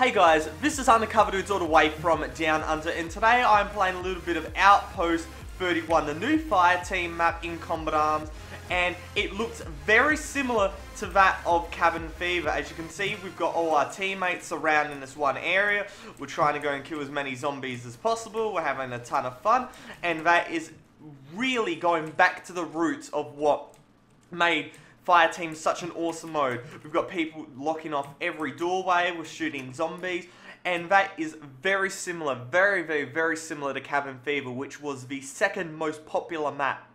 Hey guys, this is Undercover Dudes all the way from Down Under, and today I'm playing a little bit of Outpost 31, the new fire team map in Combat Arms, and it looks very similar to that of Cabin Fever. As you can see, we've got all our teammates surrounding this one area. We're trying to go and kill as many zombies as possible. We're having a ton of fun, and that is really going back to the roots of what made Fire Team such an awesome mode. We've got people locking off every doorway, we're shooting zombies, and that is very similar, very, very, very similar to Cabin Fever, which was the second most popular map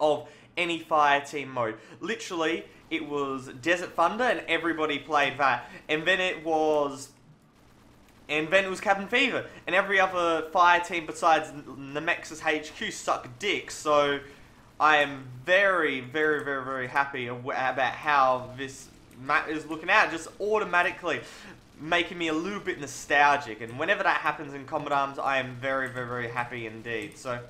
of any Fire Team mode. Literally, it was Desert Thunder, and everybody played that. And then it was and then it was Cabin Fever, and every other fire team besides Nemexis HQ sucked dick, so I am very, very, very, very happy about how this map is looking out, just automatically making me a little bit nostalgic. And whenever that happens in Combat Arms, I am very, very, very happy indeed. So,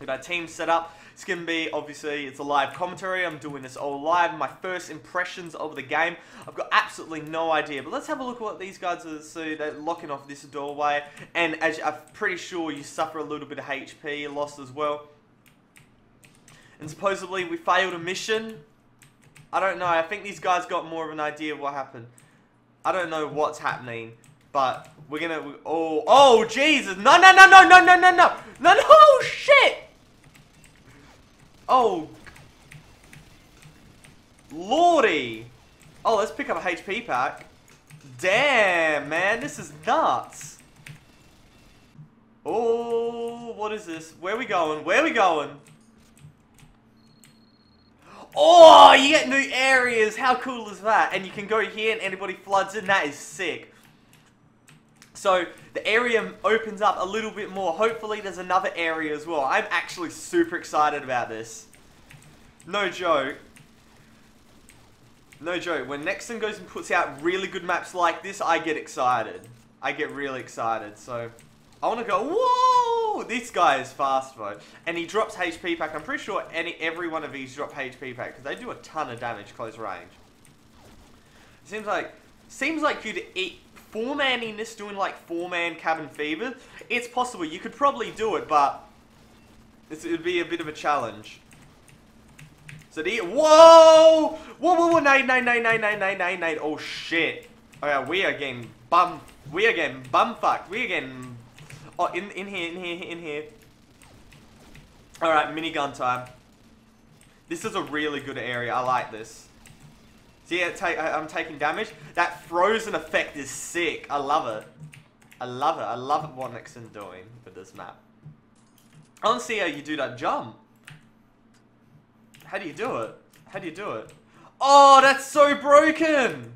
with our team set up, it's going to be, obviously, it's a live commentary. I'm doing this all live. My first impressions of the game. I've got absolutely no idea. But let's have a look at what these guys are. So they're locking off this doorway. And as I'm pretty sure you suffer a little bit of HP loss as well. And supposedly we failed a mission. I don't know. I think these guys got more of an idea of what happened. I don't know what's happening. But we're gonna... Oh, oh, Jesus. No, no, no, no, no, no, no, no. No, no, oh, shit. Oh. Lordy. Oh, let's pick up a HP pack. Damn, man. This is nuts. Oh, what is this? Where are we going? Where are we going? Oh, you get new areas. How cool is that? And you can go here and anybody floods in. That is sick. So the area opens up a little bit more. Hopefully there's another area as well. I'm actually super excited about this. No joke. No joke. When Nexon goes and puts out really good maps like this, I get excited. I get really excited. So I want to go, whoa! Oh, this guy is fast, though. And he drops HP pack. I'm pretty sure any every one of these drop HP pack, because they do a ton of damage close range. Seems like, seems like you'd eat four-man in this doing like four-man Cabin Fever. It's possible. You could probably do it, but it would be a bit of a challenge. So the whoa, whoa, whoa, whoa, nade, nade, nade, nade, nade, nade, nade, nade. Oh shit! Oh yeah, we are getting bum, we are getting bum fucked. We are getting Oh, in, in here, in here, in here. Alright, minigun time. This is a really good area. I like this. See, I uh, I'm taking damage. That frozen effect is sick. I love it. I love it. I love what Nexon doing with this map. I to see how you do that jump. How do you do it? How do you do it? Oh, that's so broken!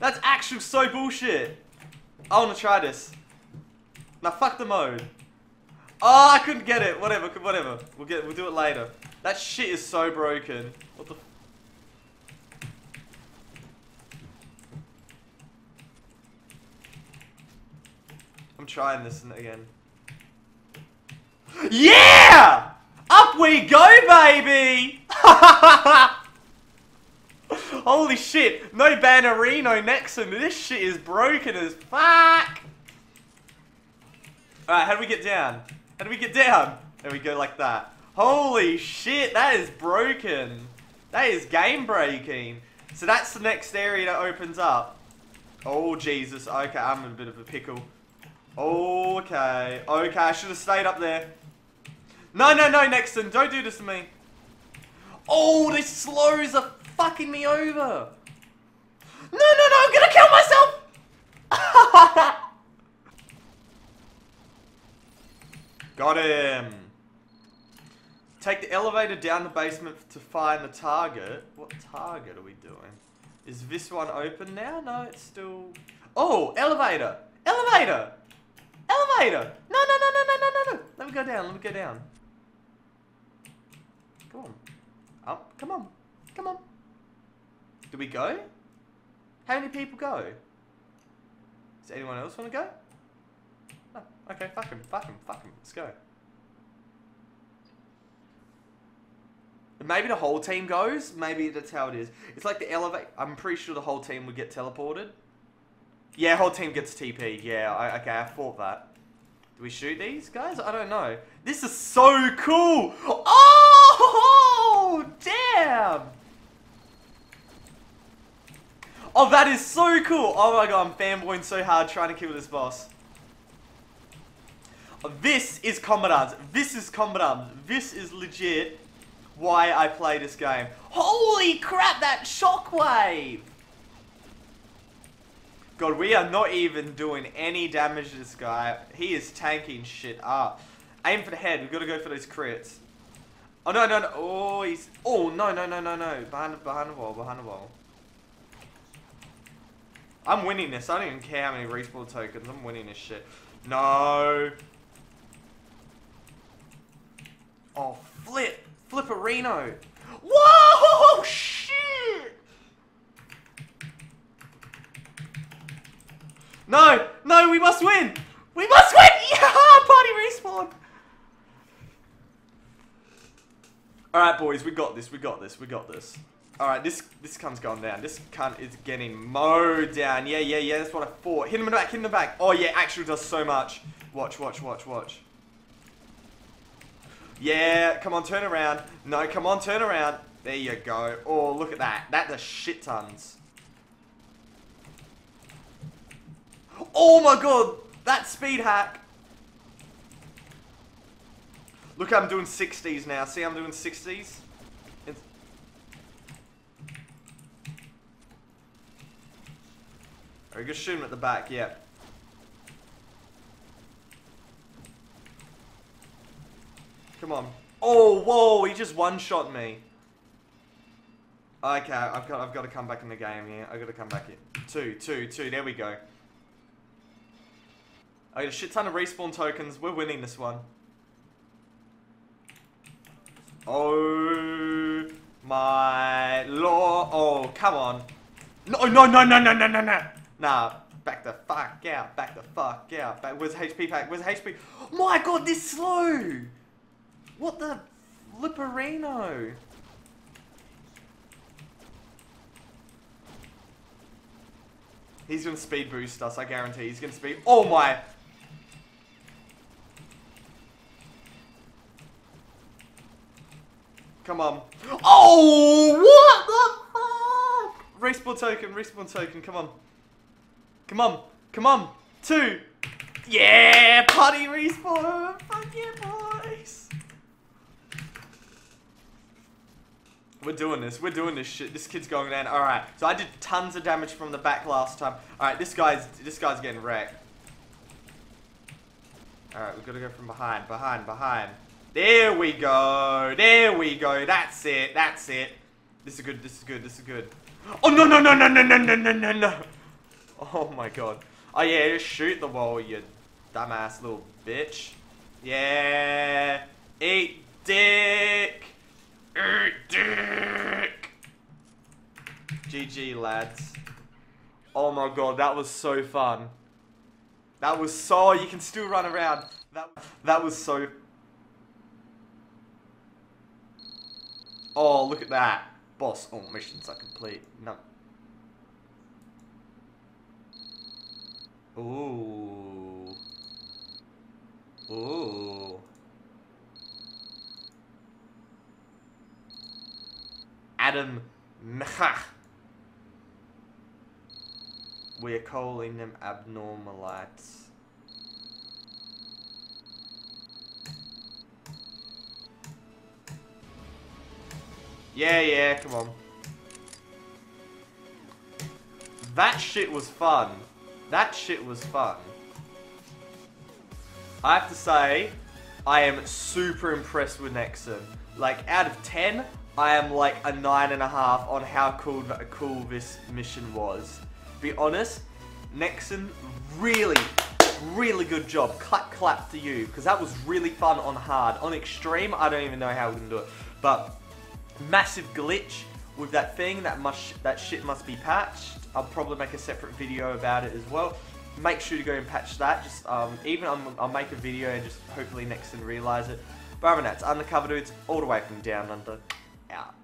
That's actually so bullshit. I want to try this. Now fuck the mode. Oh, I couldn't get it. Whatever, whatever. We'll get. We'll do it later. That shit is so broken. What the? I'm trying this again. Yeah! Up we go, baby! Holy shit! No Bannerino Nexon. This shit is broken as fuck! Alright, how do we get down? How do we get down? There we go like that. Holy shit, that is broken. That is game breaking. So that's the next area that opens up. Oh, Jesus. Okay, I'm in a bit of a pickle. Okay. Okay, I should have stayed up there. No, no, no, Nexon. Don't do this to me. Oh, these slows are fucking me over. No, no, no, I'm gonna kill myself. Got him! Take the elevator down the basement to find the target. What target are we doing? Is this one open now? No, it's still... Oh, elevator! Elevator! Elevator! No, no, no, no, no, no, no, no! Let me go down, let me go down. Come on. Up, come on. Come on. Do we go? How many people go? Does anyone else want to go? Okay, fuck him, fuck him, fuck him. Let's go. Maybe the whole team goes. Maybe that's how it is. It's like the elevate. I'm pretty sure the whole team would get teleported. Yeah, whole team gets TP. Yeah, I, okay, I thought that. Do we shoot these guys? I don't know. This is so cool! Oh, damn! Oh, that is so cool! Oh my god, I'm fanboying so hard trying to kill this boss. This is Combinards. This is Combinards. This is legit why I play this game. Holy crap, that shockwave! God, we are not even doing any damage to this guy. He is tanking shit up. Aim for the head. We've got to go for those crits. Oh, no, no, no. Oh, he's... Oh, no, no, no, no, no. Behind, behind the wall, behind the wall. I'm winning this. I don't even care how many respawn tokens. I'm winning this shit. No. Oh, flip. Flipperino. Whoa, shit. No, no, we must win. We must win. Yeah, party respawn. All right, boys, we got this. We got this. We got this. All right, this this cunt's going down. This cunt is getting mowed down. Yeah, yeah, yeah. That's what I thought. Hit him in the back. Hit him in the back. Oh yeah, actually does so much. Watch, watch, watch, watch. Yeah, come on, turn around. No, come on, turn around. There you go. Oh, look at that. That does shit tons. Oh my god, that speed hack. Look, I'm doing 60s now. See, I'm doing 60s. It's... Alright, just shoot him at the back, yeah. Come on. Oh, whoa, he just one-shot me. Okay, I've got, I've got to come back in the game here. I've got to come back in. Two, two, two, there we go. I got a shit ton of respawn tokens. We're winning this one. Oh my lord. Oh, come on. No, no, no, no, no, no, no, no. Nah, back the fuck out. Back the fuck out. Back. Where's HP pack? Where's HP? My god, this slow. What the flipperino? He's gonna speed boost us, I guarantee. He's gonna speed. Oh my! Come on. Oh, what the fuck? Respawn token, respawn token, come on. Come on, come on. Two. Yeah, party respawn. Fuck yeah, boys. We're doing this. We're doing this shit. This kid's going down. All right. So I did tons of damage from the back last time. All right. This guy's this guy's getting wrecked. All right. We've got to go from behind, behind, behind. There we go. There we go. That's it. That's it. This is good. This is good. This is good. Oh no no no no no no no no no no. Oh my god. Oh yeah. Just shoot the wall, you dumbass little bitch. Yeah. Eat dick. Eat dick. GG lads. Oh my god, that was so fun. That was so, you can still run around. That, that was so Oh, look at that. Boss, oh, missions are complete. No. Ooh. Ooh. Adam Mechach. We're calling them abnormalites. Yeah, yeah, come on. That shit was fun. That shit was fun. I have to say, I am super impressed with Nexon. Like, out of 10, I am like a 9.5 on how cool, cool this mission was. Be honest, Nexon, really, really good job. Clap, clap to you, because that was really fun on hard. On extreme, I don't even know how we're going to do it. But massive glitch with that thing. That must that shit must be patched. I'll probably make a separate video about it as well. Make sure to go and patch that. Just um, even I'll, I'll, make a video and just hopefully Nexon realize it. But other than that, it's undercover dudes all the way from down under. Out.